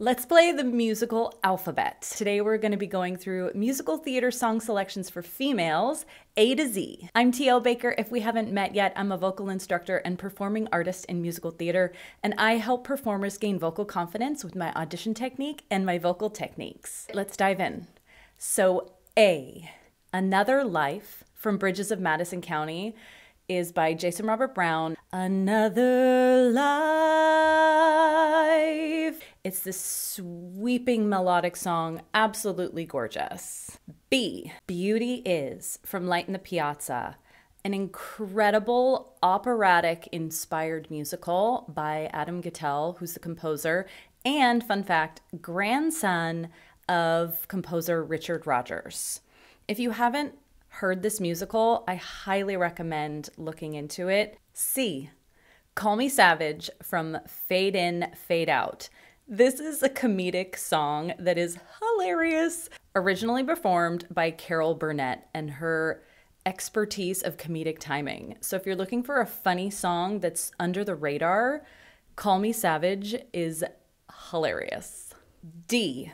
Let's play the musical alphabet. Today we're going to be going through musical theater song selections for females, A to Z. I'm Tielle Baker. If we haven't met yet, I'm a vocal instructor and performing artist in musical theater, and I help performers gain vocal confidence with my audition technique and my vocal techniques. Let's dive in. So, A, Another Life from Bridges of Madison County is by Jason Robert Brown. Another Life. It's this sweeping melodic song, absolutely gorgeous. B, Beauty Is from Light in the Piazza, an incredible operatic inspired musical by Adam Guettel, who's the composer, and fun fact, grandson of composer Richard Rodgers. If you haven't heard this musical, I highly recommend looking into it. C. Call Me Savage from Fade In, Fade Out. This is a comedic song that is hilarious, originally performed by Carol Burnett and her expertise of comedic timing. So if you're looking for a funny song that's under the radar, Call Me Savage is hilarious. D.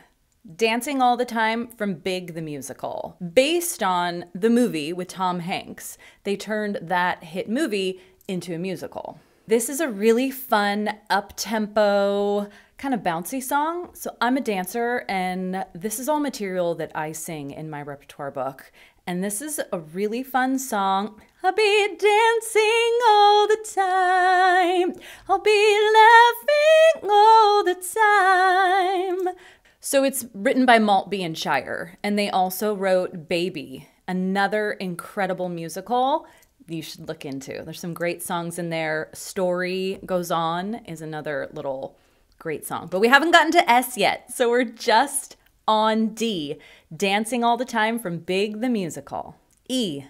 Dancing All the Time from Big the Musical. Based on the movie with Tom Hanks, they turned that hit movie into a musical. This is a really fun, up tempo, kind of bouncy song. So I'm a dancer, and this is all material that I sing in my repertoire book. And this is a really fun song. I'll be dancing all the time. I'll be laughing all the time. So it's written by Maltby and Shire, and they also wrote Baby, another incredible musical you should look into. There's some great songs in there. Story Goes On is another little great song. But we haven't gotten to S yet, so we're just on D, Dancing All the Time from Big the Musical. E,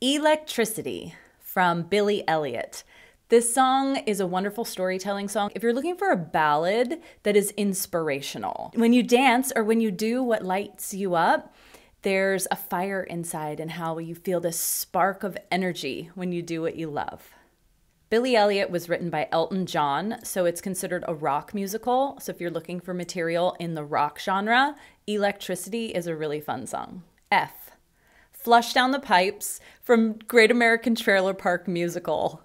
Electricity from Billy Elliot. This song is a wonderful storytelling song. If you're looking for a ballad that is inspirational, when you dance or when you do what lights you up, there's a fire inside and how you feel this spark of energy when you do what you love. Billy Elliot was written by Elton John, so it's considered a rock musical. So if you're looking for material in the rock genre, Electricity is a really fun song. F. Flush Down the Pipes from Great American Trailer Park Musical.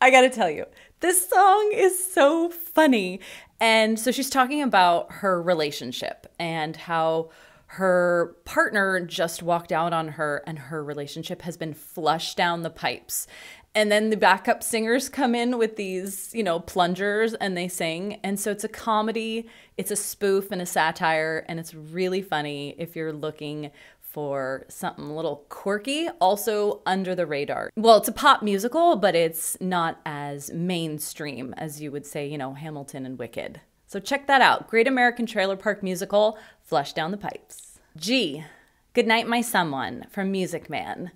I gotta tell you, this song is so funny. And so she's talking about her relationship and how her partner just walked out on her and her relationship has been flushed down the pipes. And then the backup singers come in with these, you know, plungers and they sing. And so it's a comedy, it's a spoof and a satire, and it's really funny if you're looking for something a little quirky, also under the radar. Well, it's a pop musical, but it's not as mainstream as you would say, you know, Hamilton and Wicked. So check that out. Great American Trailer Park Musical, Flush Down the Pipes. G. Goodnight My Someone from Music Man.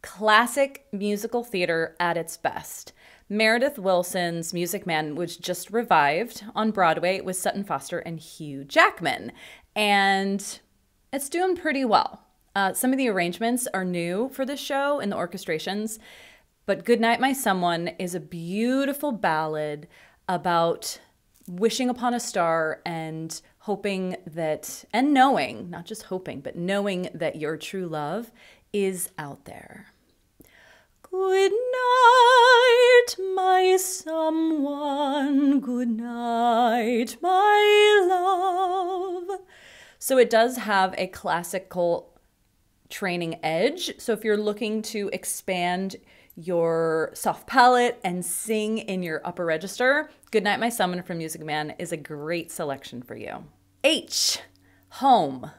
Classic musical theater at its best. Meredith Willson's Music Man was just revived on Broadway with Sutton Foster and Hugh Jackman. And it's doing pretty well. Uh, some of the arrangements are new for this show and the orchestrations, but Goodnight My Someone is a beautiful ballad about wishing upon a star and hoping that, and knowing, not just hoping, but knowing that your true love is out there. Good night, my someone, good night, my love. So it does have a classical training edge. So if you're looking to expand your soft palate and sing in your upper register, Goodnight My Someone from Music Man is a great selection for you. H, Home.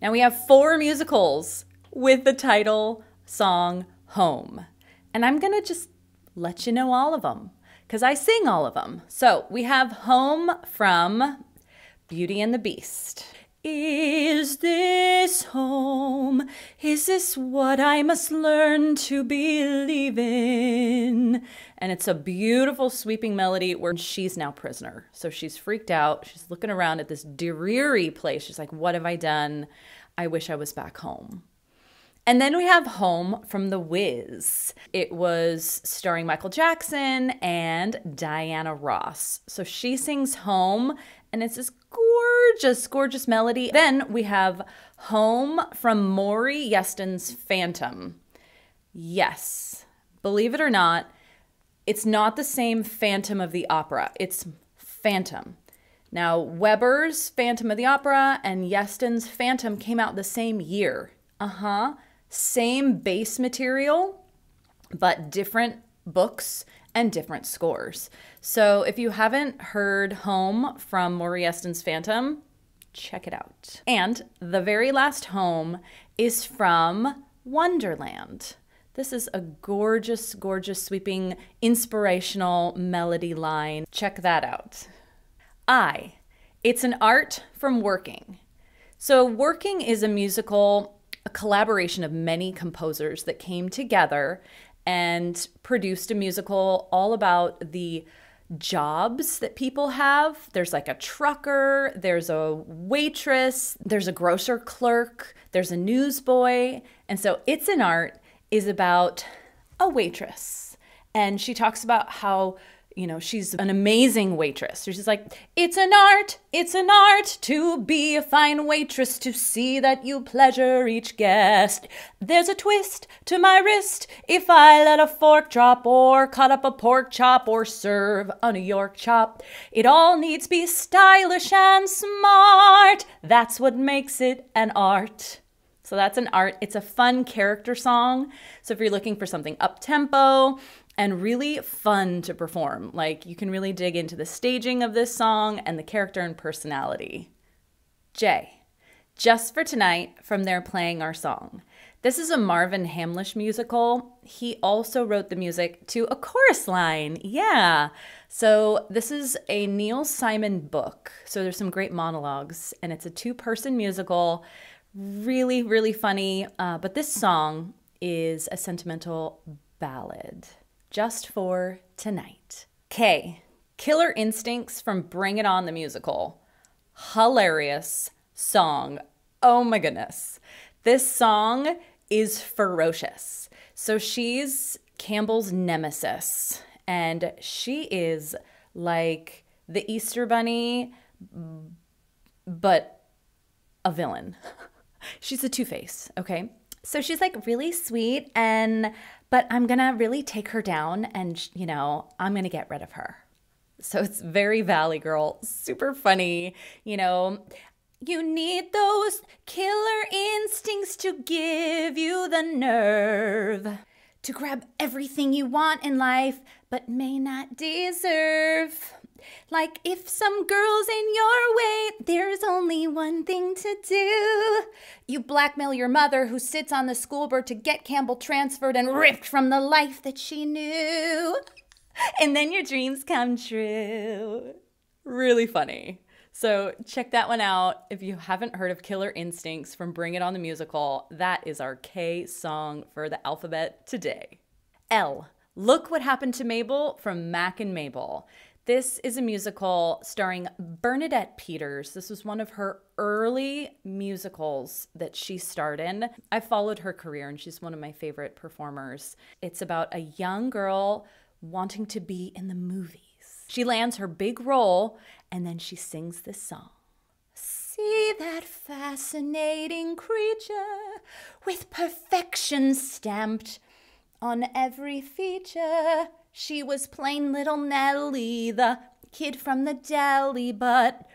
Now we have four musicals with the title song Home. And I'm to just let you know all of them because I sing all of them. So we have Home from Beauty and the Beast. Is this home? Is this what I must learn to believe in? And it's a beautiful sweeping melody where she's now prisoner. So she's freaked out. She's looking around at this dreary place. She's like, What have I done? I wish I was back home. And then we have Home from The Wiz. It was starring Michael Jackson and Diana Ross. So she sings Home and it's this gorgeous, gorgeous melody. Then we have Home from Maury Yeston's Phantom. Yes, believe it or not, it's not the same Phantom of the Opera. It's Phantom. Now, Webber's Phantom of the Opera and Yeston's Phantom came out the same year. Uh huh. Same base material, but different books and different scores. So if you haven't heard Home from Maury Yeston's Phantom, check it out. And the very last home is from Wonderland. This is a gorgeous, gorgeous, sweeping, inspirational melody line. Check that out. I. It's an art from working. So, Working is a musical, a collaboration of many composers that came together and produced a musical all about the jobs that people have. There's like a trucker, there's a waitress, there's a grocer clerk, there's a newsboy. And so It's an Art is about a waitress. And she talks about how you know, she's an amazing waitress. She's like, It's an art, it's an art to be a fine waitress, to see that you pleasure each guest. There's a twist to my wrist if I let a fork drop, or cut up a pork chop, or serve a New York chop. It all needs be stylish and smart. That's what makes it an art. So that's an art. It's a fun character song. So if you're looking for something up tempo, and really fun to perform. Like you can really dig into the staging of this song and the character and personality. J. Just for Tonight from They're Playing Our Song. This is a Marvin Hamlisch musical. He also wrote the music to a chorus line. Yeah. So this is a Neil Simon book. So there's some great monologues, and it's a two person musical. Really, really funny. Uh, but this song is a sentimental ballad just for tonight. K. Killer Instincts from Bring It On the Musical. Hilarious song. Oh my goodness. This song is ferocious. So she's Campbell's nemesis, and she is like the Easter Bunny, but a villain. she's a Two Face, okay? So she's like really sweet and but I'm going to really take her down and, you know, I'm going to get rid of her. So it's very Valley Girl, super funny, you know. You need those killer instincts to give you the nerve to grab everything you want in life but may not deserve. Like if some girl's in your way, there's only one thing to do. You blackmail your mother who sits on the school board to get Campbell transferred and ripped from the life that she knew. And then your dreams come true. Really funny. So check that one out. If you haven't heard of Killer Instincts from Bring It On the Musical, that is our K song for the alphabet today. L. Look What Happened to Mabel from Mack and Mabel. This is a musical starring Bernadette Peters. This was one of her early musicals that she starred in. I followed her career and she's one of my favorite performers. It's about a young girl wanting to be in the movies. She lands her big role and then she sings this song. See that fascinating creature with perfection stamped on every feature. She was plain little Nellie, the kid from the deli, but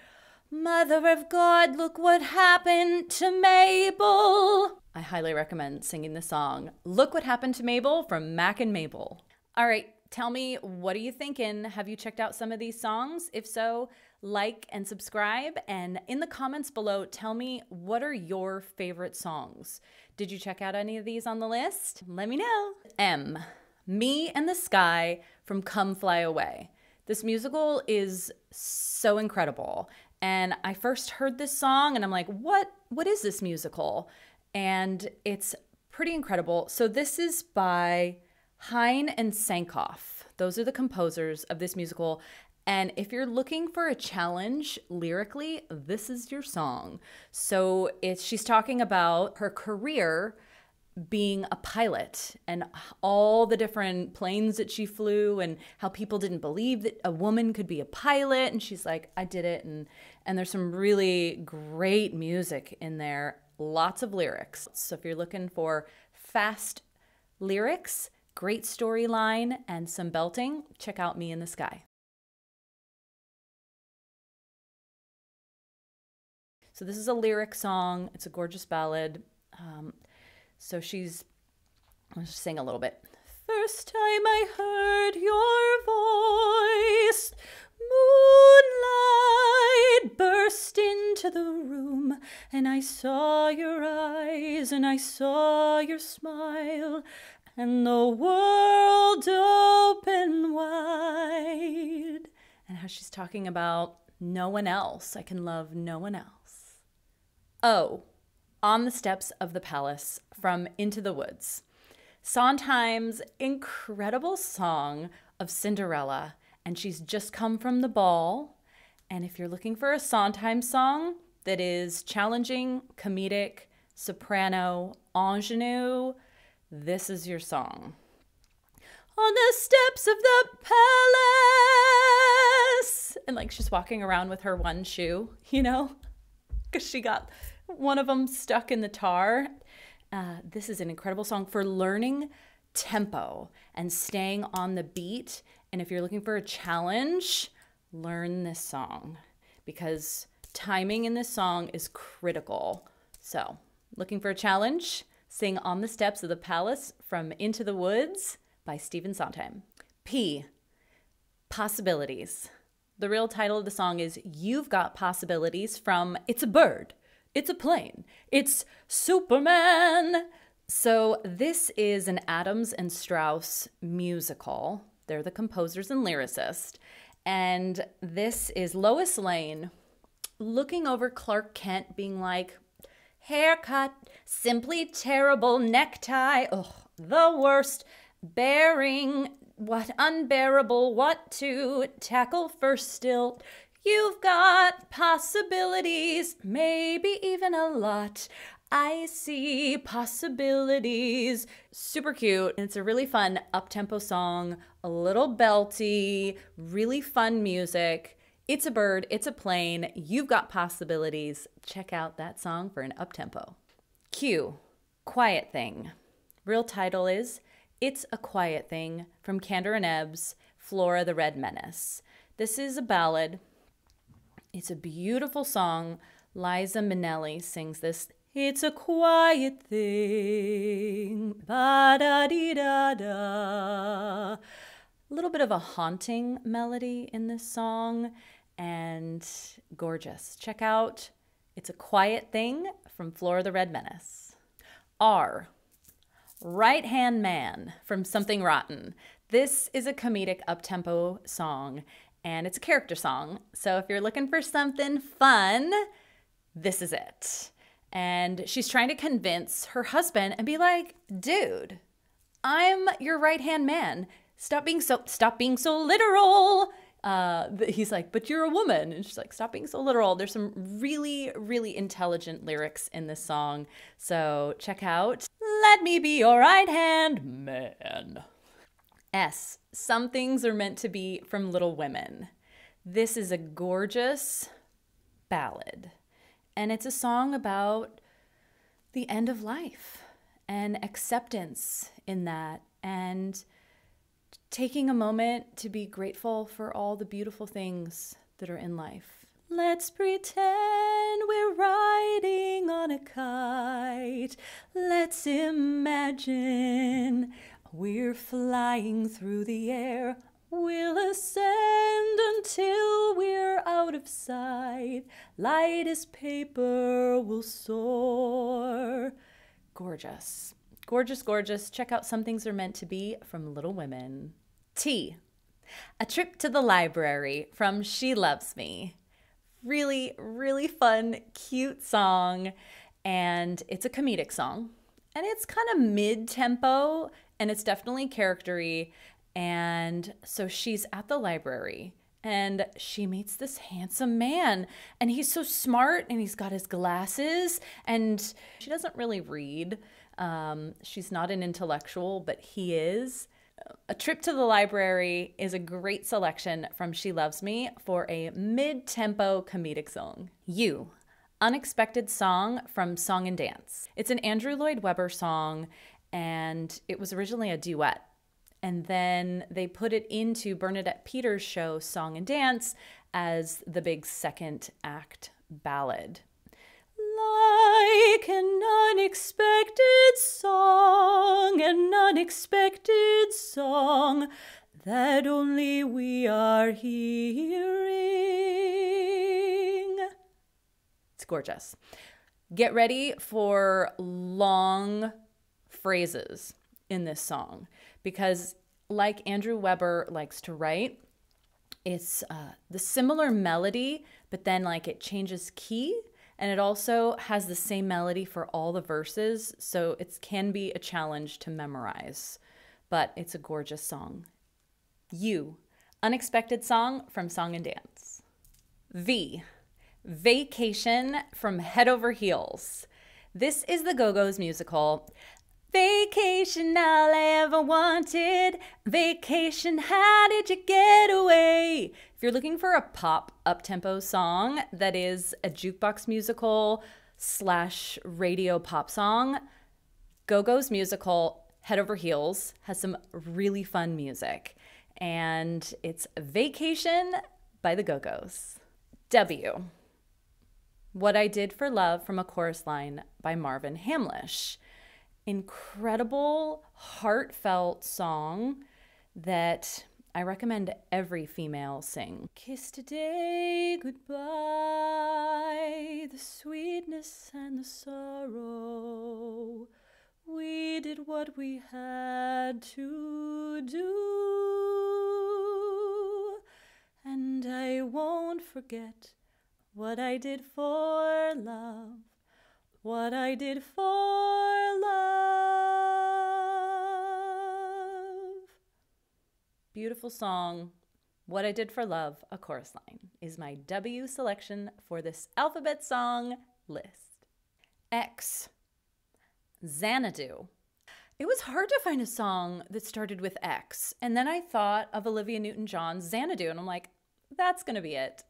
Mother of God, look what happened to Mabel. I highly recommend singing the song Look What Happened to Mabel from Mack and Mabel. All right, tell me, what are you thinking? Have you checked out some of these songs? If so, like and subscribe. And in the comments below, tell me what are your favorite songs? Did you check out any of these on the list? Let me know. M. Me and the Sky from Come Fly Away. This musical is so incredible. And I first heard this song and I'm like, what what is this musical? And it's pretty incredible. So this is by Hein and Sankoff. Those are the composers of this musical. And if you're looking for a challenge lyrically, this is your song. So it's she's talking about her career being a pilot and all the different planes that she flew and how people didn't believe that a woman could be a pilot. And she's like I did it. And and there's some really great music in there lots of lyrics. So if you're looking for fast lyrics great storyline and some belting check out Me and the Sky. So this is a lyric song. It's a gorgeous ballad. Um, so she's, I'll just sing a little bit. First time I heard your voice, moonlight burst into the room, and I saw your eyes, and I saw your smile, and the world open wide. And how she's talking about no one else. I can love no one else. Oh, on the steps of the palace from Into the Woods. Sondheim's incredible song of Cinderella, and she's just come from the ball. And if you're looking for a Sondheim song that is challenging, comedic, soprano, ingenue, this is your song. On the steps of the palace! And like she's walking around with her one shoe, you know? Because she got one of them stuck in the tar. Uh, this is an incredible song for learning tempo and staying on the beat. And if you're looking for a challenge, learn this song because timing in this song is critical. So, looking for a challenge? Sing On the Steps of the Palace from Into the Woods by Stephen Sondheim. P. Possibilities. The real title of the song is You've Got Possibilities from It's a Bird it's a plane. It's Superman. So, this is an Adams and Strauss musical. They're the composers and lyricists. And this is Lois Lane looking over Clark Kent, being like, haircut, simply terrible, necktie, ugh, the worst, bearing, what unbearable, what to tackle first still, You've got possibilities, maybe even a lot. I see possibilities. Super cute. It's a really fun up tempo song, a little belty, really fun music. It's a bird, it's a plane. You've got possibilities. Check out that song for an up tempo. Q, Quiet Thing. Real title is It's a Quiet Thing from Kander and Ebb, Flora the Red Menace. This is a ballad it's a beautiful song. Liza Minnelli sings this. It's a quiet thing. A little bit of a haunting melody in this song and gorgeous. Check out It's a Quiet Thing from Flora the Red Menace. R. Right Hand Man from Something Rotten. This is a comedic up-tempo song and it's a character song. So if you're looking for something fun, this is it. And she's trying to convince her husband and be like, "Dude, I'm your right-hand man. Stop being so stop being so literal." Uh, he's like, "But you're a woman." And she's like, "Stop being so literal." There's some really really intelligent lyrics in this song. So, check out "Let Me Be Your Right-Hand Man." S. Some things are meant to be from Little Women. This is a gorgeous ballad, and it's a song about the end of life and acceptance in that, and taking a moment to be grateful for all the beautiful things that are in life. Let's pretend we're riding on a kite. Let's imagine we're flying through the air. We'll ascend until we're out of sight. Light as paper, we'll soar. Gorgeous. Gorgeous, gorgeous. Check out Some Things Are Meant to Be from Little Women. T. A Trip to the Library from She Loves Me. Really, really fun, cute song. And it's a comedic song. And it's kind of mid tempo and it's definitely charactery. And so she's at the library and she meets this handsome man and he's so smart and he's got his glasses and she doesn't really read Um, she's not an intellectual, but he is. A Trip to the Library is a great selection from She Loves Me for a mid tempo comedic song. You, Unexpected Song from Song and Dance. It's an Andrew Lloyd Webber song, and it was originally a duet. And then they put it into Bernadette Peters' show Song and Dance as the big second act ballad. Like an unexpected song, an unexpected song that only we are hearing. It's gorgeous. Get ready for long phrases in this song because, like Andrew Webber likes to write, it's uh, the similar melody, but then like it changes key. And it also has the same melody for all the verses, so it can be a challenge to memorize. But it's a gorgeous song. You, Unexpected Song from Song and Dance. V, Vacation from Head Over Heels. This is the Go Go's musical. Vacation all I ever wanted. Vacation, how did you get away? If you're looking for a pop up tempo song that is a jukebox musical slash radio pop song, Go Go's musical Head Over Heels has some really fun music. And it's Vacation by the Go Go's. W. What I Did for Love from a Chorus Line by Marvin Hamlisch incredible, heartfelt song that I recommend every female sing. Kiss today goodbye, the sweetness and the sorrow. We did what we had to do, and I won't forget what I did for love what I did for love. Beautiful song. What I Did for Love, a chorus line, is my W selection for this alphabet song list. X. Xanadu. It was hard to find a song that started with X, and then I thought of Olivia Newton John's Xanadu, and I'm like, that's gonna be it.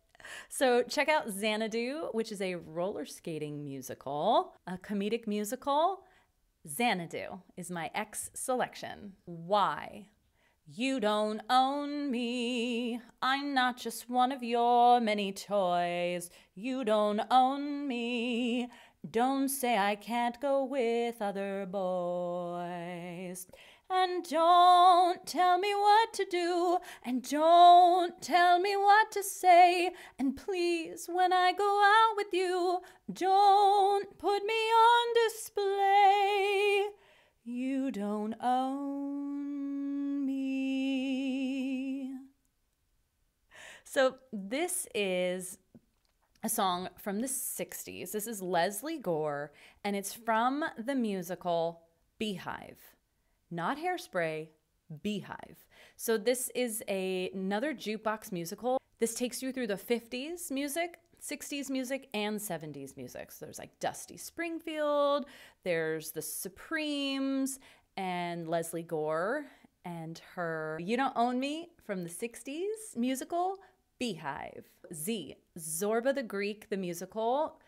So check out Xanadu, which is a roller skating musical, a comedic musical. Xanadu is my X selection. Why? You don't own me. I'm not just one of your many toys. You don't own me. Don't say I can't go with other boys. And don't tell me what to do, and don't tell me what to say. And please, when I go out with you, don't put me on display. You don't own me. So, this is a song from the 60s. This is Lesley Gore, and it's from the musical Beehive not hairspray, Beehive. So this is a, another jukebox musical. This takes you through the 50s music, 60s music, and 70s music. So there's like Dusty Springfield, there's the Supremes, and Lesley Gore and her You Don't Own Me from the 60s musical, Beehive. Z, Zorba the Greek, the musical,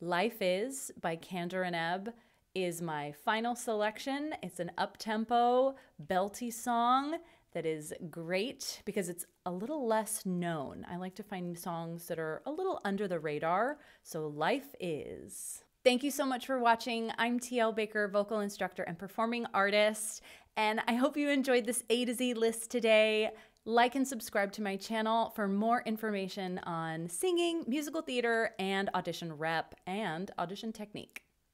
Life Is by Kander and Ebb is my final selection. It's an up tempo, belty song that is great because it's a little less known. I like to find songs that are a little under the radar. So, Life Is. Thank you so much for watching. I'm Tielle Baker, vocal instructor and performing artist, and I hope you enjoyed this A to Z list today. Like and subscribe to my channel for more information on singing, musical theater, and audition rep and audition technique.